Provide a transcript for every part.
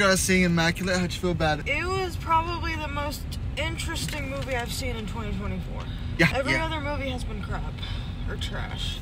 Not seeing Immaculate. How'd you feel about it? It was probably the most interesting movie I've seen in 2024. Yeah, Every yeah. other movie has been crap or trash.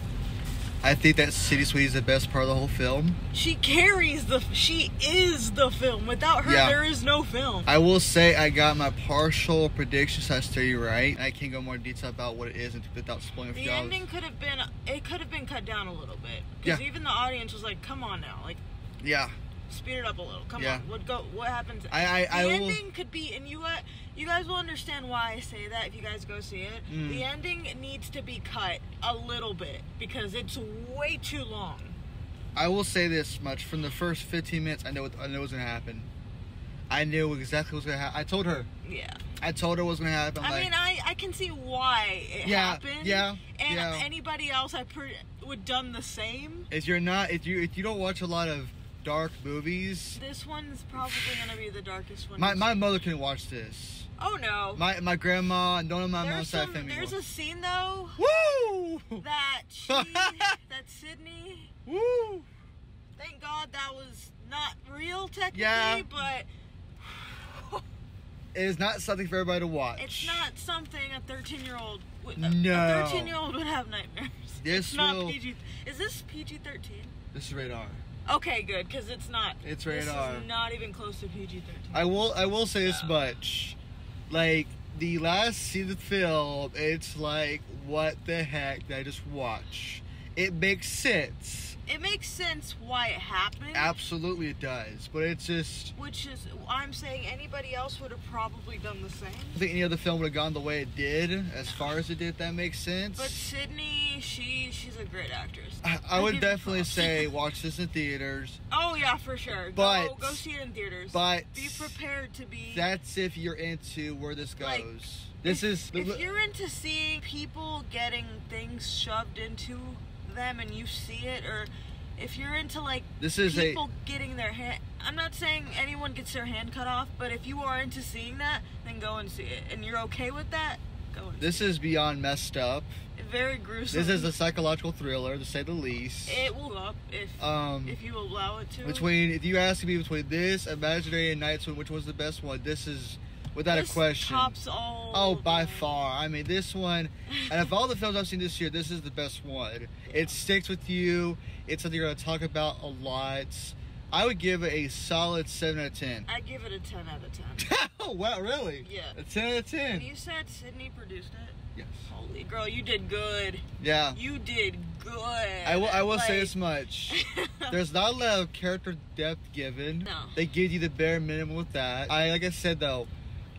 I think that Sydney Sweeney is the best part of the whole film. She carries the. She is the film. Without her, Yeah. there is no film. I will say I got my partial predictions has to you right. I can't go more detail about what it is and without spoiling for The ending could have been. It could have been cut down a little bit because Yeah. even the audience was like, "Come on now, like Yeah, speed it up a little. Come Yeah. on, what go? What happens?" I I, the I will. ending could be, and you uh, you guys will understand why I say that if you guys go see it. Mm. The ending needs to be cut a little bit because it's way too long. I will say this much: from the first 15 minutes, I know what, I know what's gonna happen. I knew exactly what's gonna happen. I told her. Yeah. I told her what's gonna happen. I'm like, mean, I, I can see why it Yeah, happened. yeah, And yeah. anybody else I would done the same. if you're not, if you if you don't watch a lot of dark movies, This one's probably gonna be the darkest one. my my mother can watch this. Oh no. My my grandma, and none of my there's mom's side family. there's a scene though Woo! that she that Sydney. Woo! Thank God that was not real technically, Yeah. but It is not something for everybody to watch. it's not something a 13 year old. would No. A 13 year old would have nightmares. This it's not will- PG. Is this PG 13? This is radar. Okay, good, because it's not. It's radar. this. Is not even close to PG 13. I will I will say this much. Like the last scene of the film, it's like what the heck did I just watch? It makes sense. It makes sense why it happened. Absolutely it does. But it's just Which is, I'm saying anybody else would have probably done the same. I think any other film would have gone the way it did, as far as it did, that makes sense. But Sydney, she she's a great actress. I, I would definitely say watch this in theaters. Oh yeah, for sure. But- go, go see it in theaters. But be prepared to be. That's if you're into where this goes. Like, this if, is if you're into seeing people getting things shoved into them and you see it, or if you're into like this is a people getting their hand. I'm not saying anyone gets their hand cut off, but if you are into seeing that, then go and see it. And you're okay with that, go and this is beyond messed up. Very gruesome. This is a psychological thriller, to say the least. It will up if Um, if you allow it to. between if you ask me between this, Imaginary and Night Swim, which was the best one? This is without This a question. Tops all. Oh, by them. far. I mean, this one, and of all the films I've seen this year, this is the best one. It sticks with you. It's something you're going to talk about a lot. I would give it a solid 7 out of 10. I give it a 10 out of 10. oh, wow, really? Yeah. A 10 out of 10. And you said Sydney produced it? Yes. Holy girl, you did good. Yeah. You did good. I will, I will say Like- this much. There's not a lot of character depth given. No. They give you the bare minimum with that. I like I said though,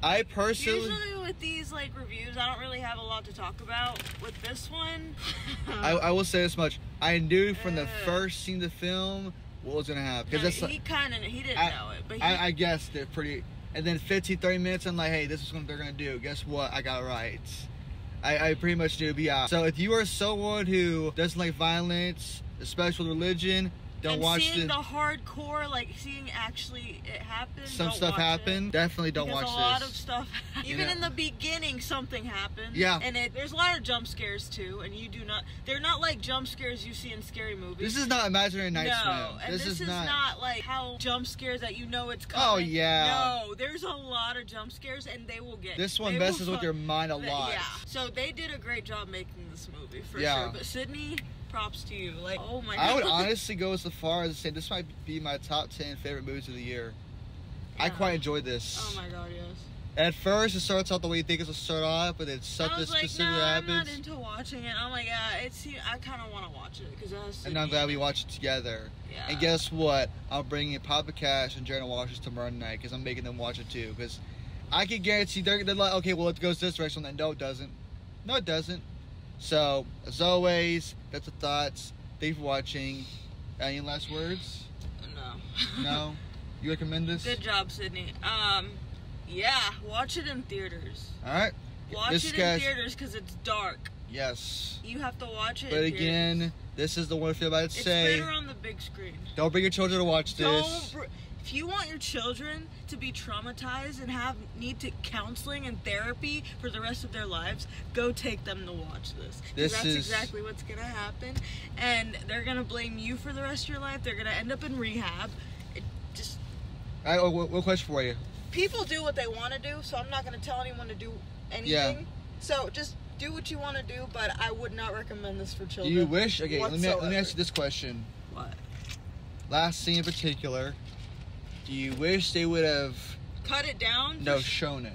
I personally Usually with these like reviews, I don't really have a lot to talk about. With this one, I, I will say this much. I knew from the Uh. first scene of the film what was gonna happen. Because that's he kind of he didn't I- know it, but he, I, I guessed it pretty. And then 15, 30 minutes, I'm like, hey, this is what they're gonna do. Guess what? I got right. I, I pretty much knew. But yeah. So if you are someone who doesn't like violence, especially religion, don't and watch seeing the, the hardcore, like seeing actually it happen. some stuff happen. It. Definitely don't because watch a lot this. of stuff, even in the beginning, something happened. Yeah. and it there's a lot of jump scares too, and you do not. They're not like jump scares you see in scary movies. this is not imaginary night no, and This, is, not. like how jump scares that you know it's oh, coming. Oh, yeah. No, there's a lot of jump scares, and they will get. This one messes will with your mind a lot. Yeah. So they did a great job making this movie for Yeah. sure. But Sydney, props to you. Like, oh my god. I would honestly go as far as to say this might be my top 10 favorite movies of the year. I quite enjoyed this. Oh my god, yes. At first, it starts out the way you think it's gonna start off, but then something like, specific no, I'm not into watching it. I'm like, yeah, it's. I kind of want to watch it because and I'm glad we watched it together. Yeah. And guess what? I'm bringing Papa Cash and Jared Watchers tomorrow night because I'm making them watch it too. Because I can guarantee they're, they're like, okay, well, it goes this direction. Then no, it doesn't. No, it doesn't. So, as always, that's the thoughts. Thank you for watching. Any last words? No. No? You recommend this? Good job, Sydney. Um, yeah, watch it in theaters. All right. Watch This it guy's- in theaters because it's dark. Yes. You have to watch it. But in again, theaters. this is the one thing about it. it's Say, better on the big screen. don't bring your children to watch Don't. this. Br- if you want your children to be traumatized and have need to counseling and therapy for the rest of their lives, go take them to watch this. This that's is- exactly what's gonna happen, and they're gonna blame you for the rest of your life. They're gonna end up in rehab. It just All right, oh, what, what question for you? People do what they want to do, so I'm not going to tell anyone to do anything. Yeah. So just do what you want to do, but I would not recommend this for Do children. you wish? Okay, let me let me ask you this question. What? Last scene in particular. Do you wish they would have Cut it down? no sh- shown it?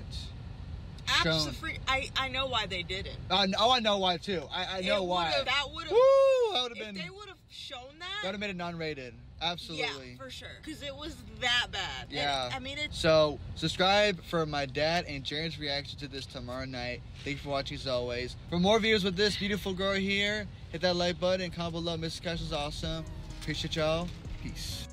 Absolutely. I, I know why they didn't. I know, oh, I know why too. I, I know why. That would have. Woo! That would have been they would have shown that that. would have made it non-rated. Absolutely. Yeah, for sure. Because it was that bad. And, Yeah. I mean, it's. So subscribe for my dad and Jaren's reaction to this tomorrow night. Thank you for watching as always. For more videos with this beautiful girl here, hit that like button and comment below. Mrs. Cash is awesome. Appreciate y'all. Peace.